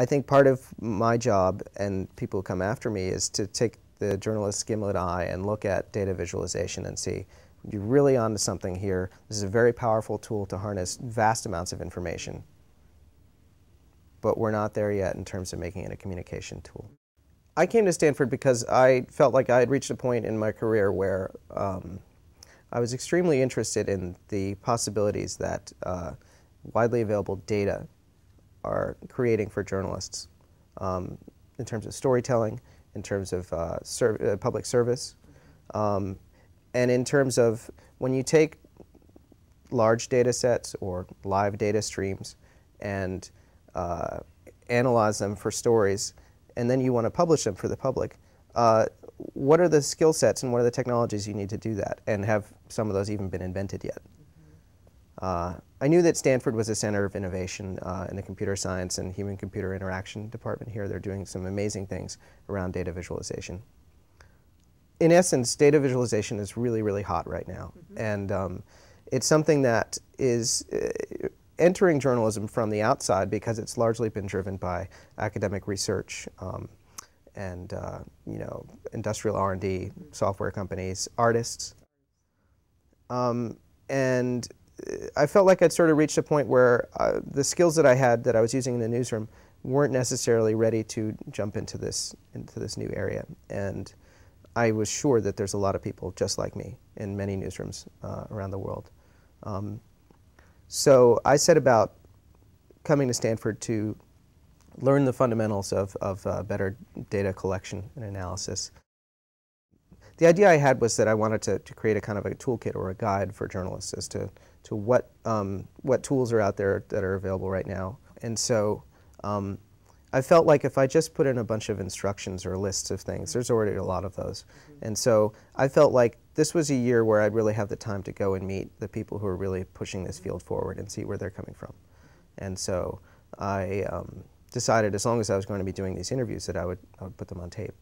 I think part of my job and people who come after me is to take the journalist's gimlet eye and look at data visualization and see you're really onto something here. This is a very powerful tool to harness vast amounts of information. But we're not there yet in terms of making it a communication tool. I came to Stanford because I felt like I had reached a point in my career where um, I was extremely interested in the possibilities that uh, widely available data are creating for journalists um, in terms of storytelling, in terms of uh, uh, public service, um, and in terms of when you take large data sets or live data streams and uh, analyze them for stories, and then you want to publish them for the public, uh, what are the skill sets and what are the technologies you need to do that? And have some of those even been invented yet? Uh, I knew that Stanford was a center of innovation uh, in the computer science and human-computer interaction department here. They're doing some amazing things around data visualization. In essence, data visualization is really, really hot right now. Mm -hmm. And um, it's something that is uh, entering journalism from the outside because it's largely been driven by academic research um, and, uh, you know, industrial R&D, software companies, artists. Um, and I felt like I'd sort of reached a point where uh, the skills that I had that I was using in the newsroom weren't necessarily ready to jump into this into this new area. And I was sure that there's a lot of people just like me in many newsrooms uh, around the world. Um, so I set about coming to Stanford to learn the fundamentals of, of uh, better data collection and analysis. The idea I had was that I wanted to, to create a kind of a toolkit or a guide for journalists as to, to what, um, what tools are out there that are available right now. And so um, I felt like if I just put in a bunch of instructions or lists of things, there's already a lot of those. Mm -hmm. And so I felt like this was a year where I'd really have the time to go and meet the people who are really pushing this field forward and see where they're coming from. And so I um, decided as long as I was going to be doing these interviews that I would, I would put them on tape.